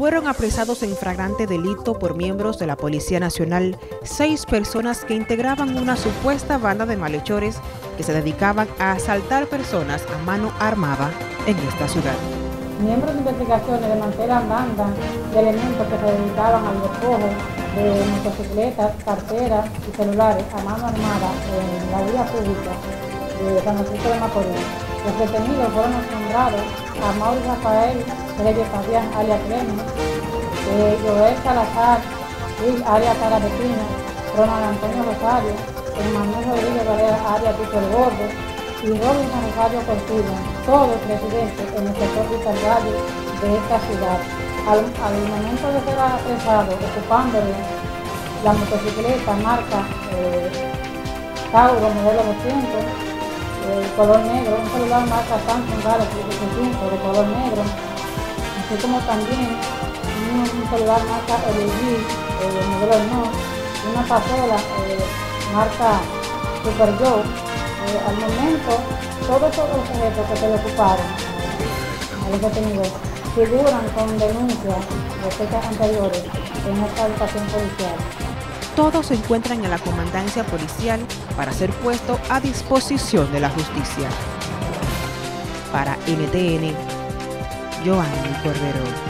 fueron apresados en fragrante delito por miembros de la Policía Nacional seis personas que integraban una supuesta banda de malhechores que se dedicaban a asaltar personas a mano armada en esta ciudad. Miembros de investigaciones desmantelan bandas de elementos que se dedicaban al despojo de motocicletas, carteras y celulares a mano armada en la vía pública de San Francisco de Macorís. Los detenidos fueron nombrados a Mauricio Rafael Reyes Fabián, alias Clemen, eh, Joel Salazar, Luis alias Carabetino, Ronald Antonio Rosario, Manuel Rodríguez Valera, alias Tito el Gordo, y Robinson Rosario Cortina, todos residentes en el sector Valle de esta ciudad. Al, momento de ser apresados, ocupándole la motocicleta marca eh, Tauro modelo 200, de color negro, un celular marca Samsung Galaxy 25 de color negro, así como también un, celular marca LG eh, modelo no, una pasola eh, marca Super Joe. Eh, al momento, todos los objetos que se le ocuparon a los detenidos figuran con denuncias de fechas anteriores en esta educación policial. Todos se encuentran en la comandancia policial para ser puesto a disposición de la justicia. Para NTN, Joanny Cordero.